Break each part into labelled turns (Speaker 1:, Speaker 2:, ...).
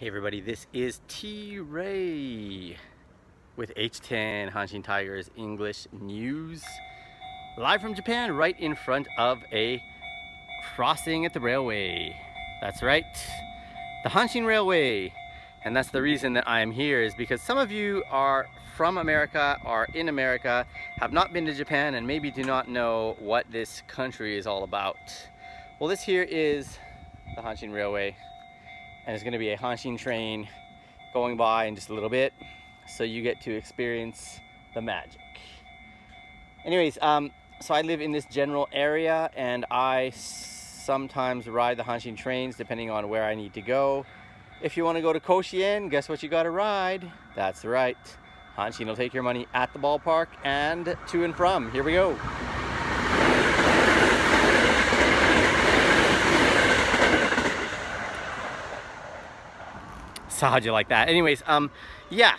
Speaker 1: Hey everybody, this is T-Ray with H-TEN Hanshin Tigers English News. Live from Japan, right in front of a crossing at the railway. That's right, the Hanshin Railway. And that's the reason that I am here is because some of you are from America, are in America, have not been to Japan, and maybe do not know what this country is all about. Well, this here is the Hanshin Railway and it's going to be a Hanshin train going by in just a little bit so you get to experience the magic. Anyways, um, so I live in this general area and I sometimes ride the Hanshin trains depending on where I need to go. If you want to go to Koshien, guess what you got to ride? That's right. Hanshin will take your money at the ballpark and to and from. Here we go. How'd you like that? Anyways, um, yeah,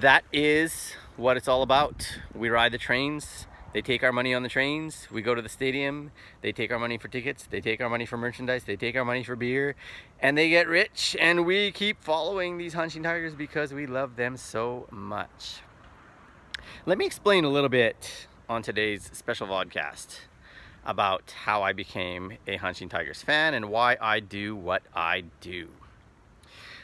Speaker 1: that is what it's all about. We ride the trains. They take our money on the trains. We go to the stadium. They take our money for tickets. They take our money for merchandise. They take our money for beer. And they get rich. And we keep following these Hanshin Tigers because we love them so much. Let me explain a little bit on today's special vodcast about how I became a Hanshin Tigers fan and why I do what I do.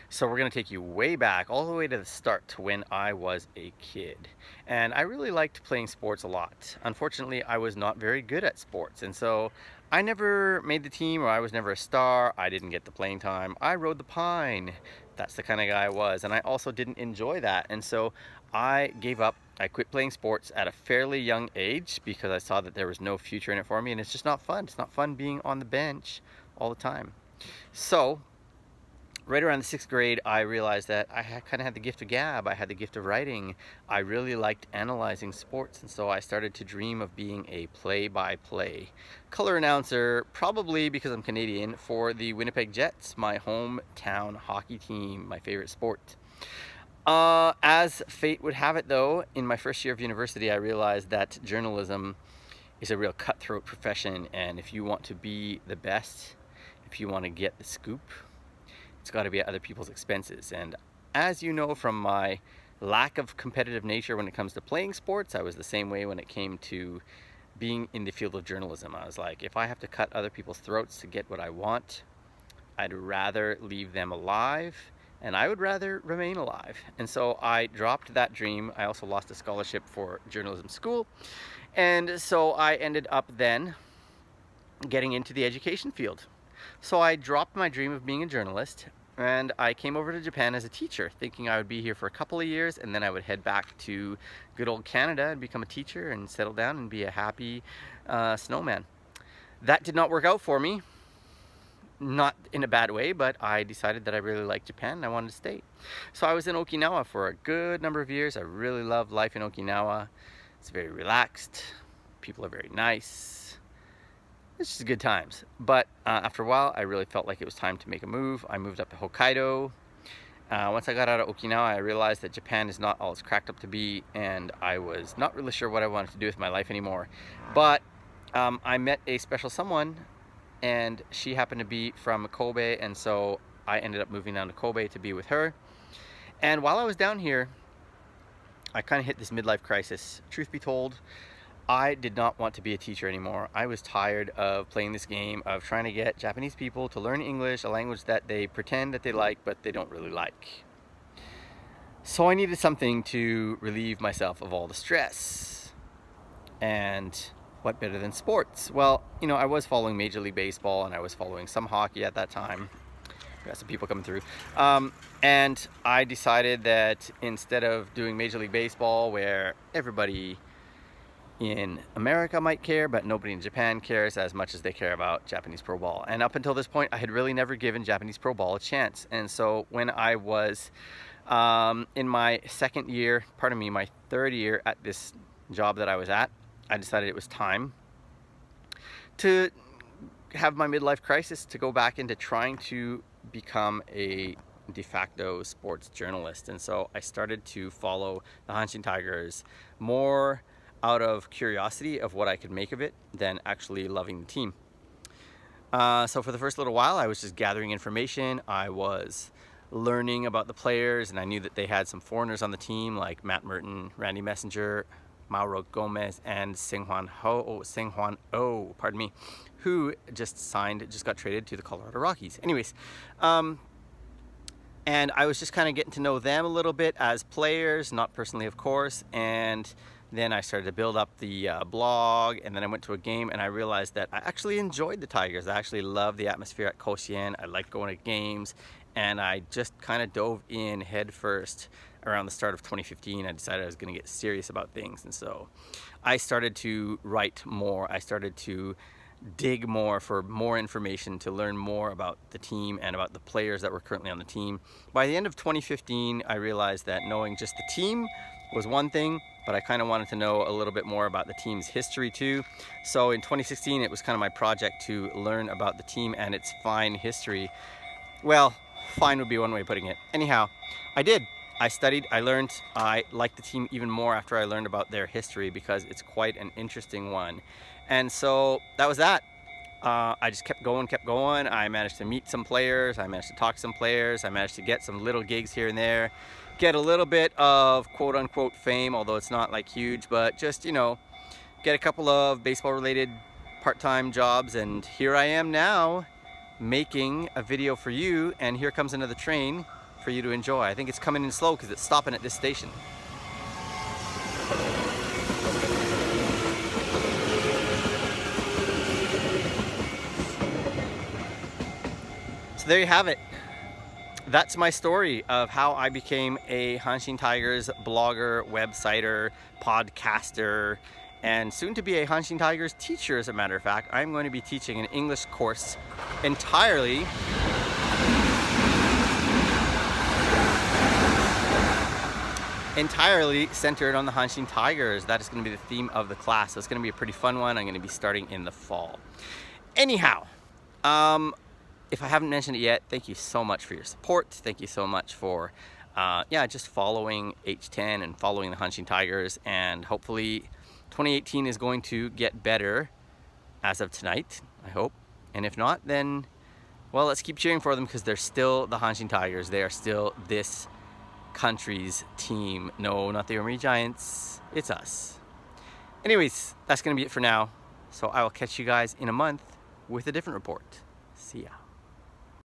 Speaker 1: So we're gonna take you way back, all the way to the start to when I was a kid. And I really liked playing sports a lot. Unfortunately, I was not very good at sports. And so I never made the team or I was never a star. I didn't get the playing time. I rode the pine. That's the kind of guy I was. And I also didn't enjoy that. And so I gave up. I quit playing sports at a fairly young age because I saw that there was no future in it for me. And it's just not fun. It's not fun being on the bench all the time. So right around the sixth grade, I realized that I kind of had the gift of gab. I had the gift of writing. I really liked analyzing sports, and so I started to dream of being a play-by-play -play color announcer, probably because I'm Canadian, for the Winnipeg Jets, my hometown hockey team, my favorite sport. Uh, as fate would have it, though, in my first year of university, I realized that journalism is a real cutthroat profession, and if you want to be the best, if you want to get the scoop, it's got to be at other people's expenses. And as you know from my lack of competitive nature when it comes to playing sports, I was the same way when it came to being in the field of journalism. I was like, if I have to cut other people's throats to get what I want, I'd rather leave them alive and I would rather remain alive. And so I dropped that dream. I also lost a scholarship for journalism school. And so I ended up then getting into the education field. So I dropped my dream of being a journalist and I came over to Japan as a teacher, thinking I would be here for a couple of years and then I would head back to good old Canada and become a teacher and settle down and be a happy uh, snowman. That did not work out for me. Not in a bad way, but I decided that I really liked Japan and I wanted to stay. So I was in Okinawa for a good number of years. I really love life in Okinawa. It's very relaxed. People are very nice it's just good times. But uh, after a while, I really felt like it was time to make a move. I moved up to Hokkaido. Uh, once I got out of Okinawa, I realized that Japan is not all it's cracked up to be, and I was not really sure what I wanted to do with my life anymore. But um, I met a special someone, and she happened to be from Kobe, and so I ended up moving down to Kobe to be with her. And while I was down here, I kind of hit this midlife crisis. Truth be told, I did not want to be a teacher anymore. I was tired of playing this game of trying to get Japanese people to learn English, a language that they pretend that they like, but they don't really like. So I needed something to relieve myself of all the stress. And what better than sports? Well, you know, I was following Major League Baseball and I was following some hockey at that time. We got some people coming through. Um, and I decided that instead of doing Major League Baseball where everybody in America might care, but nobody in Japan cares as much as they care about Japanese Pro Ball. And up until this point, I had really never given Japanese Pro Ball a chance. And so when I was um, in my second year, pardon me, my third year at this job that I was at, I decided it was time to have my midlife crisis to go back into trying to become a de facto sports journalist. And so I started to follow the Hanshin Tigers more out of curiosity of what I could make of it than actually loving the team. Uh, so for the first little while, I was just gathering information. I was learning about the players and I knew that they had some foreigners on the team like Matt Murton, Randy Messenger, Mauro Gomez and Seung-Hwan Ho, oh, Seung-Hwan Oh, pardon me, who just signed, just got traded to the Colorado Rockies. Anyways, um, and I was just kind of getting to know them a little bit as players, not personally of course, and then I started to build up the uh, blog and then I went to a game and I realized that I actually enjoyed the Tigers. I actually love the atmosphere at Koshien. I like going to games and I just kind of dove in head first around the start of 2015. I decided I was going to get serious about things and so I started to write more. I started to dig more for more information to learn more about the team and about the players that were currently on the team. By the end of 2015, I realized that knowing just the team was one thing, but I kind of wanted to know a little bit more about the team's history too. So in 2016, it was kind of my project to learn about the team and its fine history. Well, fine would be one way of putting it. Anyhow, I did. I studied, I learned, I liked the team even more after I learned about their history because it's quite an interesting one. And so that was that. Uh, I just kept going, kept going. I managed to meet some players. I managed to talk to some players. I managed to get some little gigs here and there. Get a little bit of quote unquote fame, although it's not like huge, but just, you know, get a couple of baseball related part-time jobs. And here I am now making a video for you. And here comes another train for you to enjoy. I think it's coming in slow because it's stopping at this station. So there you have it. That's my story of how I became a Hanshin Tigers blogger, websiter, podcaster, and soon to be a Hanshin Tigers teacher as a matter of fact. I'm going to be teaching an English course entirely entirely centered on the Hanshin Tigers. That is going to be the theme of the class. So it's going to be a pretty fun one. I'm going to be starting in the fall. Anyhow, um, if I haven't mentioned it yet, thank you so much for your support. Thank you so much for, uh, yeah, just following H-TEN and following the Hanshin Tigers. And hopefully 2018 is going to get better as of tonight, I hope. And if not, then, well, let's keep cheering for them because they're still the Hanshin Tigers. They are still this country's team. No, not the Yomiuri Giants. It's us. Anyways, that's going to be it for now. So I will catch you guys in a month with a different report. See ya.